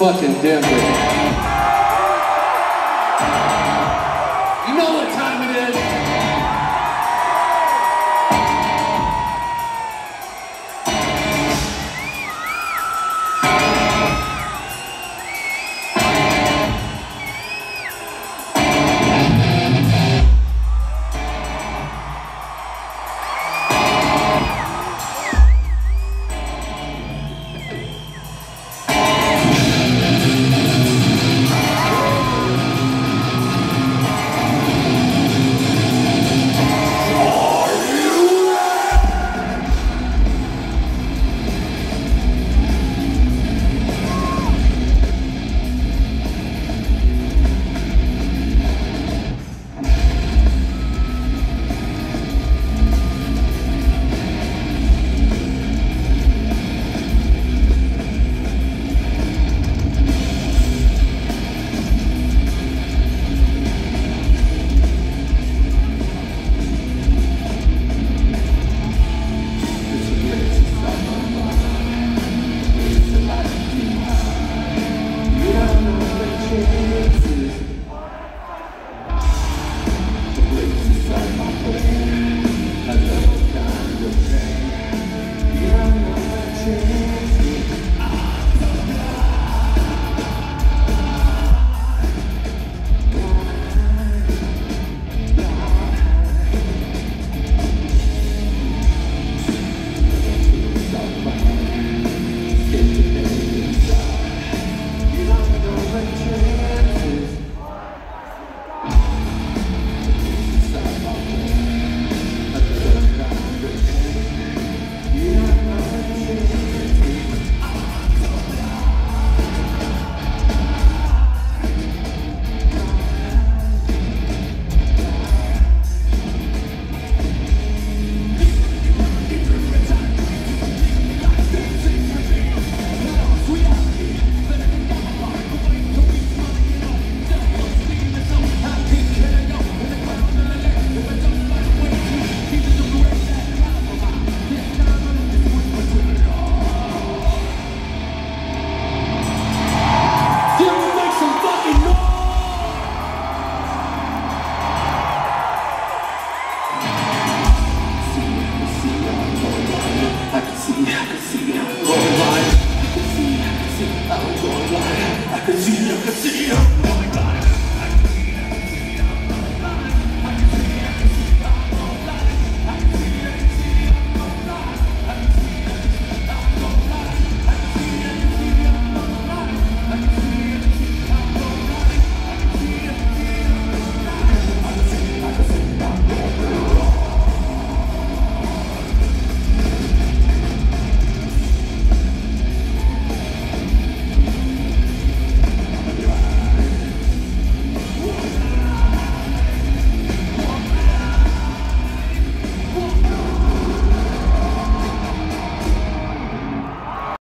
fucking Denver.